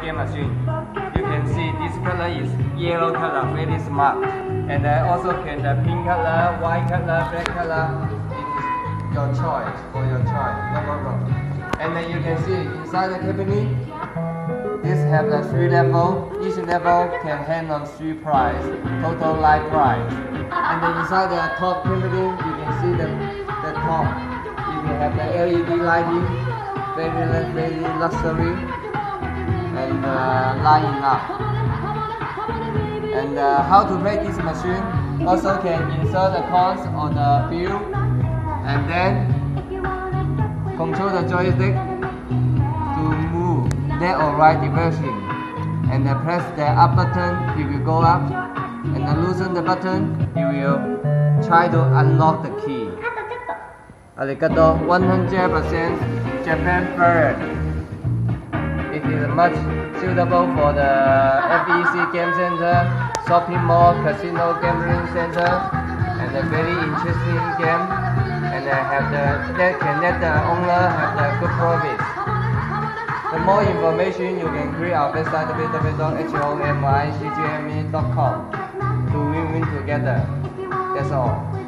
game machine. You can see this color is yellow color, very smart. And then also can the pink color, white color, black color. It is your choice, for your choice, no problem. And then you can see inside the cabinet, this have the three level. Each level can handle three price, total light price. And then inside the top cabinet, you can see the, the top. You can have the LED lighting, very very luxury, and uh, lighting up. And uh, how to play this machine? Also can insert the coins on the bill, and then control the joystick to move left or right direction. And then press the up button, it will go up. And loosen the button, you will try to unlock the key. Arigato, 100% Japan bird. It is much suitable for the FEC game center, shopping mall, casino gambling center, and a very interesting game. And have the that can let the owner have the good profits. For more information, you can create our website www.homicgme.com to win-win together. That's all.